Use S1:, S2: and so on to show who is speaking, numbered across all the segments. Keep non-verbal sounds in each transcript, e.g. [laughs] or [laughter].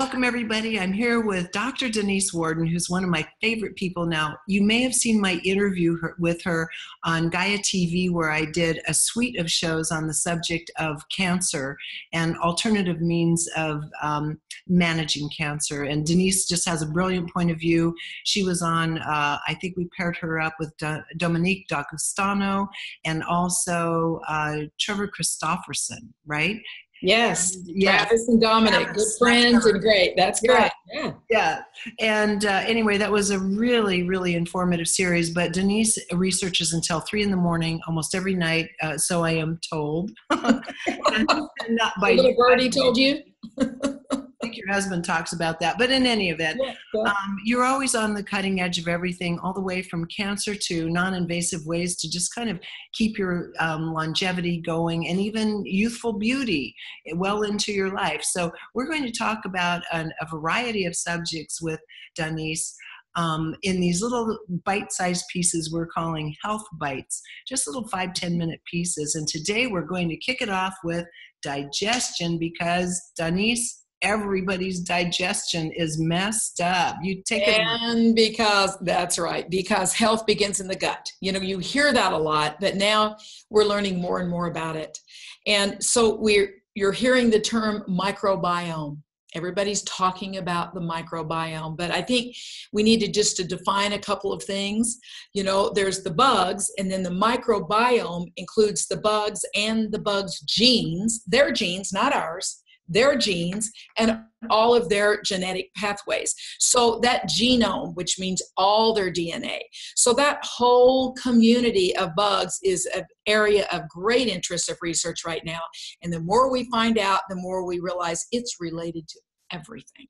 S1: Welcome, everybody. I'm here with Dr. Donese Worden, who's one of my favorite people now. You may have seen my interview with her on Gaia TV, where I did a suite of shows on the subject of cancer and alternative means of um, managing cancer. And Donese just has a brilliant point of view. She was on, uh, I think we paired her up with Do- Dominic D'Agostino and also uh, Trevor Christofferson, right?
S2: Yes, yeah. Travis and Dominic, Travis, good friends and great. That's great.
S1: Yeah, yeah. And uh, anyway, that was a really, really informative series. But Donese researches until three in the morning almost every night, uh, so I am told. and, [laughs]
S2: and not by [laughs] little birdie told you. [laughs]
S1: I think your husband talks about that. But in any event, yeah, yeah. Um, you're always on the cutting edge of everything, all the way from cancer to non invasive ways to just kind of keep your um, longevity going and even youthful beauty well into your life. So, we're going to talk about an, a variety of subjects with Donese. Um, in these little bite-sized pieces we're calling health bites just little five ten minute pieces and today we're going to kick it off with digestion because donese everybody's digestion is messed up. You take
S2: it and because that's right, because health begins in the gut. You know, you hear that a lot, but now we're learning more and more about it. And so we're you're hearing the term microbiome. Everybody's talking about the microbiome, but I think we need to just to define a couple of things. You know, there's the bugs, and then the microbiome includes the bugs and the bugs' genes, their genes, not ours, their genes and all of their genetic pathways. So that genome, which means all their DNA. So that whole community of bugs is an area of great interest of research right now. And the more we find out, the more we realize it's related to everything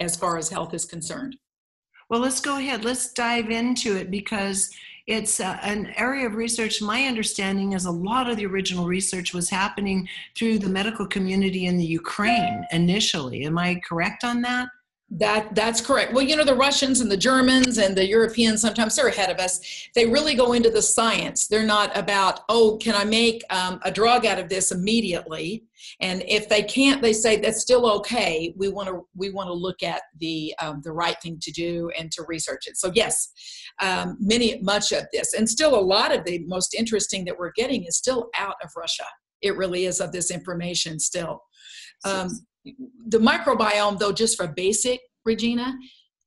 S2: as far as health is concerned.
S1: Well, let's go ahead. Let's dive into it because it's uh, an area of research. My understanding is a lot of the original research was happening through the medical community in the Ukraine initially. Am I correct on that?
S2: That that's correct. Well, you know, the Russians and the Germans and the Europeans sometimes they're ahead of us. They really go into the science. They're not about, oh, can I make um, a drug out of this immediately? And if they can't, they say that's still okay. We want to we want to look at the um, the right thing to do and to research it. So yes, um, many much of this, and still a lot of the most interesting that we're getting is still out of Russia. It really is of this information still. Um, the microbiome, though, just for basic, Regina,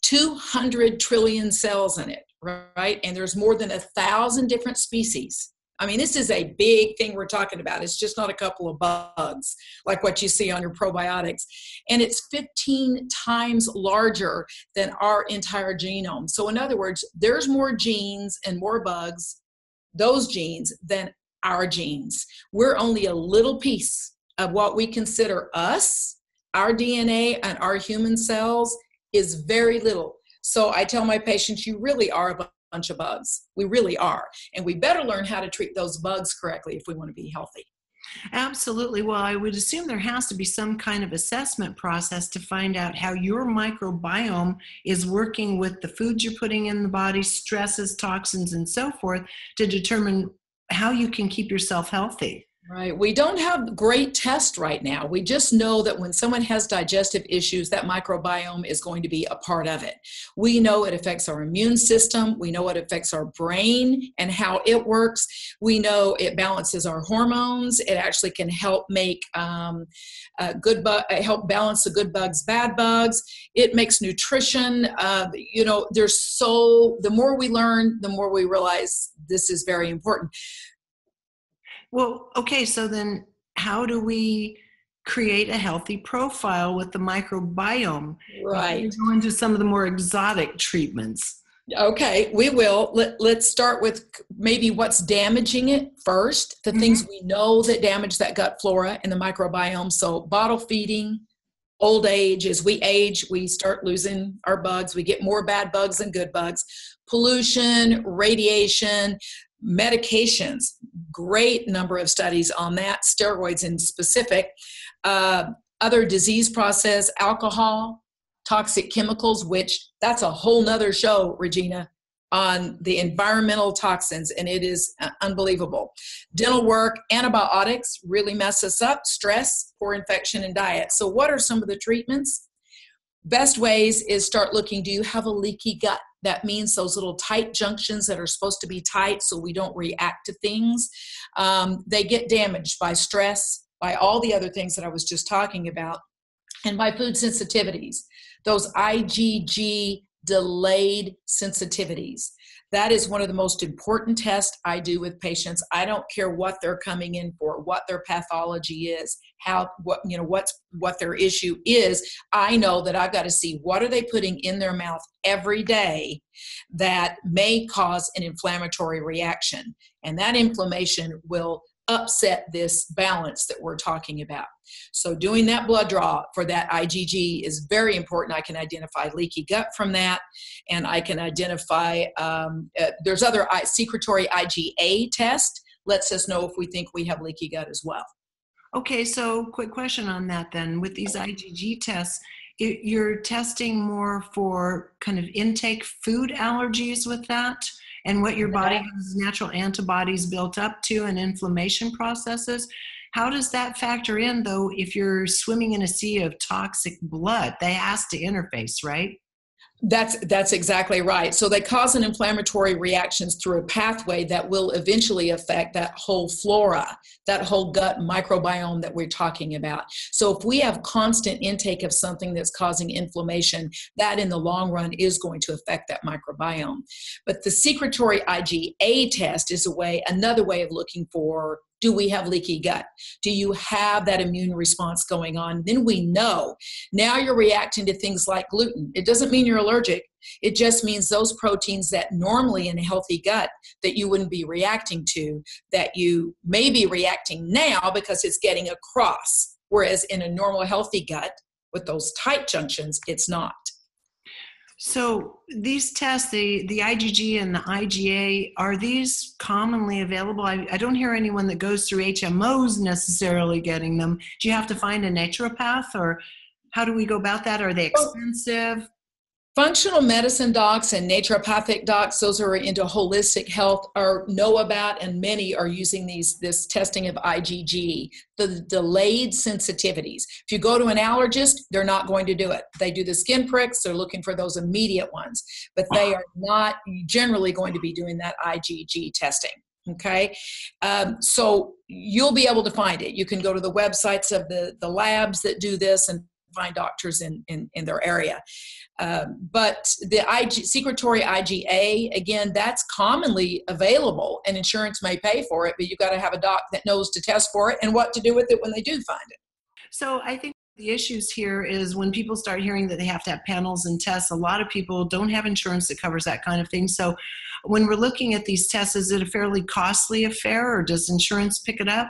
S2: 200 trillion cells in it, right? And there's more than a thousand different species. I mean, this is a big thing we're talking about. It's just not a couple of bugs like what you see on your probiotics. And it's 15 times larger than our entire genome. So, in other words, there's more genes and more bugs, those genes, than our genes. We're only a little piece of what we consider us our DNA and our human cells is very little. So I tell my patients, you really are a bunch of bugs. We really are. And we better learn how to treat those bugs correctly if we want to be healthy.
S1: Absolutely. Well, I would assume there has to be some kind of assessment process to find out how your microbiome is working with the foods you're putting in the body, stresses, toxins, and so forth to determine how you can keep yourself healthy.
S2: Right. We don't have great tests right now. We just know that when someone has digestive issues, that microbiome is going to be a part of it. We know it affects our immune system. We know it affects our brain and how it works. We know it balances our hormones. It actually can help make um, good bu- uh, help balance the good bugs, bad bugs. It makes nutrition. Uh, you know, there's so the more we learn, the more we realize this is very important
S1: well, okay, so then how do we create a healthy profile with the microbiome?
S2: Right.
S1: Go into some of the more exotic treatments.
S2: Okay, we will. Let, let's start with maybe what's damaging it first, the mm-hmm. things we know that damage that gut flora and the microbiome. So, bottle feeding, old age, as we age, we start losing our bugs. We get more bad bugs than good bugs. Pollution, radiation, medications great number of studies on that steroids in specific uh, other disease process alcohol toxic chemicals which that's a whole nother show regina on the environmental toxins and it is uh, unbelievable. Dental work antibiotics really mess us up stress poor infection and diet. So what are some of the treatments best ways is start looking do you have a leaky gut? That means those little tight junctions that are supposed to be tight so we don't react to things. Um, they get damaged by stress by all the other things that i was just talking about and by food sensitivities. Those igg delayed sensitivities that is one of the most important tests I do with patients. I don't care what they're coming in for, what their pathology is, how what you know what's what their issue is. I know that I've got to see what are they putting in their mouth every day that may cause an inflammatory reaction. And that inflammation will upset this balance that we're talking about. So, doing that blood draw for that IgG is very important. I can identify leaky gut from that, and I can identify um, uh, there's other I, secretory IgA test lets us know if we think we have leaky gut as well.
S1: Okay, so quick question on that then. With these IgG tests, you're testing more for kind of intake food allergies with that? And what your body has natural antibodies built up to and inflammation processes. How does that factor in, though, if you're swimming in a sea of toxic blood? They has to interface, right?
S2: That's that's exactly right. So they cause an inflammatory reactions through a pathway that will eventually affect that whole flora, that whole gut microbiome that we're talking about. So if we have constant intake of something that's causing inflammation, that in the long run is going to affect that microbiome. But the secretory IgA test is a way another way of looking for do we have leaky gut? Do you have that immune response going on? Then we know. Now you're reacting to things like gluten. It doesn't mean you're allergic. It just means those proteins that normally in a healthy gut that you wouldn't be reacting to, that you may be reacting now because it's getting across. Whereas in a normal healthy gut with those tight junctions, it's not.
S1: So these tests, the, the IgG and the IgA, are these commonly available? I, I don't hear anyone that goes through HMOs necessarily getting them. Do you have to find a naturopath or how do we go about that? Are they expensive?
S2: Functional medicine docs and naturopathic docs those who are into holistic health are know about and many are using these this testing of igg the delayed sensitivities. If you go to an allergist they're not going to do it. They do the skin pricks they're looking for those immediate ones but they are not generally going to be doing that igg testing okay? Um, so you'll be able to find it. You can go to the websites of the the labs that do this and find doctors in, in, in their area. Um, but the IG, secretory IgA, again, that's commonly available and insurance may pay for it, but you've got to have a doc that knows to test for it and what to do with it when they do find it.
S1: So I think the issues here is when people start hearing that they have to have panels and tests, a lot of people don't have insurance that covers that kind of thing. So when we're looking at these tests, is it a fairly costly affair or does insurance pick it up?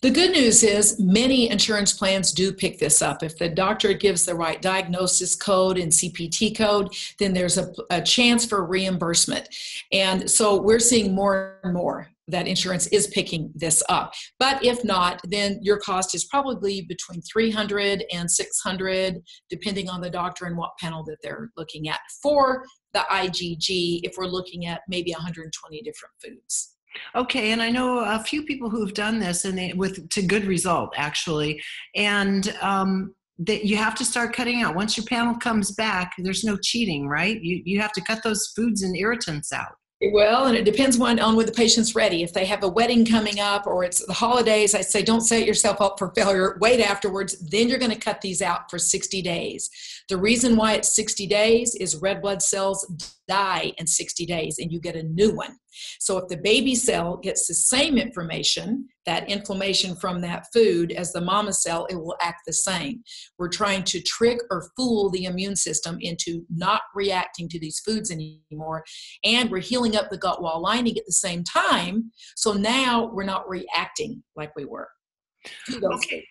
S2: The good news is many insurance plans do pick this up. If the doctor gives the right diagnosis code and CPT code, then there's a, a chance for reimbursement. And so we're seeing more and more that insurance is picking this up. But if not, then your cost is probably between 300 and 600 depending on the doctor and what panel that they're looking at for the IgG if we're looking at maybe 120 different foods.
S1: Okay, and I know a few people who've done this and they, with to good result actually, and um, that you have to start cutting out once your panel comes back. There's no cheating, right? You you have to cut those foods and irritants out.
S2: Well, and it depends on, on when the patient's ready. If they have a wedding coming up or it's the holidays, I say don't set yourself up for failure. Wait afterwards. Then you're going to cut these out for 60 days. The reason why it's 60 days is red blood cells die in 60 days and you get a new one. So if the baby cell gets the same information, that inflammation from that food, as the mama cell, it will act the same. We're trying to trick or fool the immune system into not reacting to these foods anymore. And we're healing up the gut wall lining at the same time. So now we're not reacting like we were.
S1: Okay.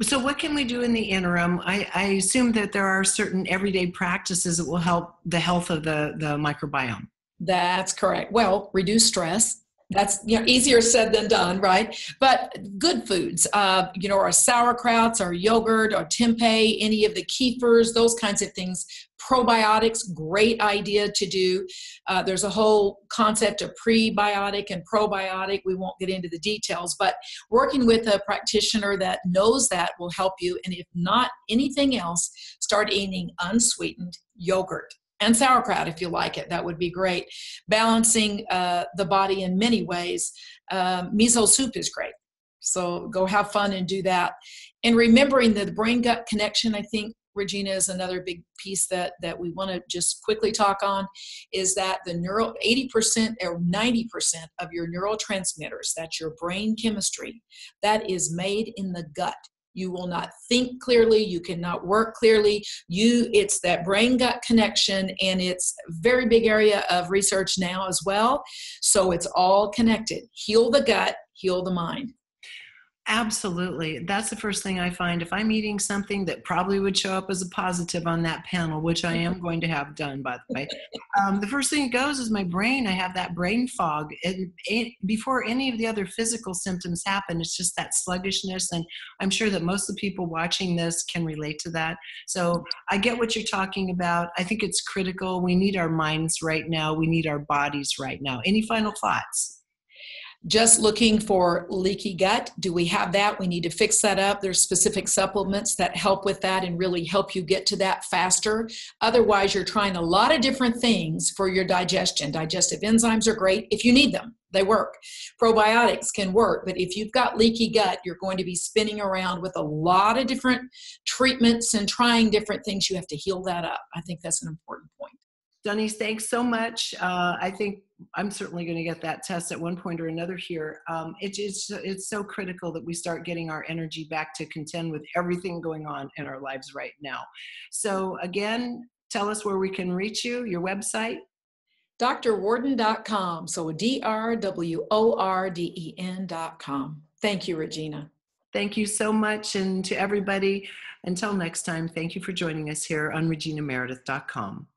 S1: So, what can we do in the interim? I, I, assume that there are certain everyday practices that will help the health of the, the microbiome.
S2: That's correct. Well, reduce stress. that's you know easier said than done right? But good foods uh, you know our sauerkrauts our yogurt or tempeh any of the kefirs those kinds of things. Probiotics great idea to do. Uh, there's a whole concept of prebiotic and probiotic. We won't get into the details but working with a practitioner that knows that will help you. And if not anything else start eating unsweetened yogurt and sauerkraut if you like it. That would be great. Balancing uh, the body in many ways. Um, miso soup is great. So go have fun and do that. And remembering the brain gut connection, I think Regina is another big piece that that we want to just quickly talk on is that the neural 80% or 90% of your neurotransmitters that's your brain chemistry that is made in the gut you will not think clearly. You cannot work clearly. You it's that brain gut connection and it's very big area of research now as well. So it's all connected. Heal the gut heal the mind
S1: Absolutely. That's the first thing I find. If I'm eating something that probably would show up as a positive on that panel, which I am going to have done, by the way, um, the first thing it goes is my brain. I have that brain fog. And it, before any of the other physical symptoms happen, it's just that sluggishness. And I'm sure that most of the people watching this can relate to that. So I get what you're talking about. I think it's critical. We need our minds right now, we need our bodies right now. Any final thoughts?
S2: Just looking for leaky gut do we have that? We need to fix that up. There's specific supplements that help with that and really help you get to that faster. Otherwise you're trying a lot of different things for your digestion. Digestive enzymes are great if you need them. They work. Probiotics can work but if you've got leaky gut you're going to be spinning around with a lot of different treatments and trying different things. You have to heal that up. I think that's an important
S1: Donese, thanks so much. Uh, I think I'm certainly going to get that test at one point or another here. Um, it, it's, it's so critical that we start getting our energy back to contend with everything going on in our lives right now. So, again, tell us where we can reach you, your website.
S2: drworden.com. So, D R W O R D E N.com. Thank you, Regina.
S1: Thank you so much. And to everybody, until next time, thank you for joining us here on reginameredith.com.